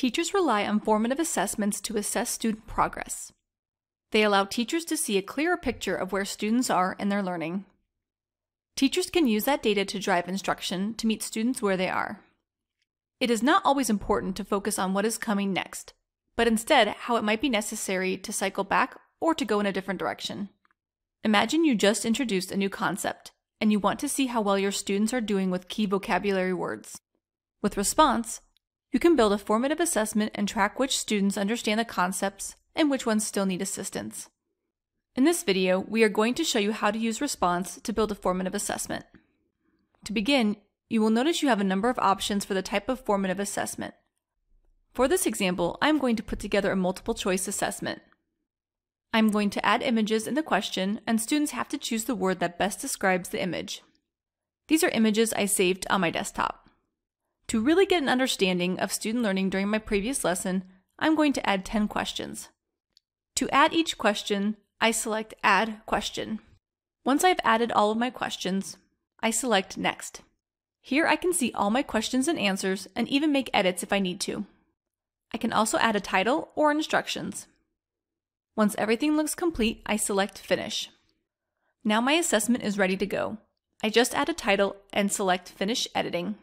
Teachers rely on formative assessments to assess student progress. They allow teachers to see a clearer picture of where students are in their learning. Teachers can use that data to drive instruction to meet students where they are. It is not always important to focus on what is coming next, but instead how it might be necessary to cycle back or to go in a different direction. Imagine you just introduced a new concept and you want to see how well your students are doing with key vocabulary words. With Response, you can build a formative assessment and track which students understand the concepts and which ones still need assistance. In this video, we are going to show you how to use Response to build a formative assessment. To begin, you will notice you have a number of options for the type of formative assessment. For this example, I'm going to put together a multiple choice assessment. I'm going to add images in the question, and students have to choose the word that best describes the image. These are images I saved on my desktop. To really get an understanding of student learning during my previous lesson, I'm going to add 10 questions. To add each question, I select Add Question. Once I've added all of my questions, I select Next. Here I can see all my questions and answers and even make edits if I need to. I can also add a title or instructions. Once everything looks complete, I select Finish. Now my assessment is ready to go. I just add a title and select Finish Editing.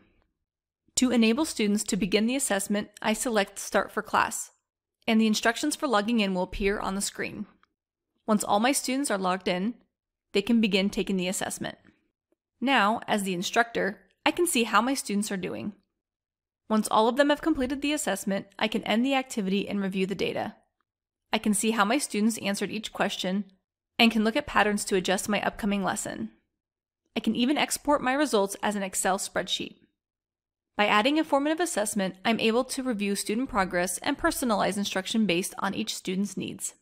To enable students to begin the assessment, I select Start for Class, and the instructions for logging in will appear on the screen. Once all my students are logged in, they can begin taking the assessment. Now, as the instructor, I can see how my students are doing. Once all of them have completed the assessment, I can end the activity and review the data. I can see how my students answered each question and can look at patterns to adjust my upcoming lesson. I can even export my results as an Excel spreadsheet. By adding a formative assessment, I'm able to review student progress and personalize instruction based on each student's needs.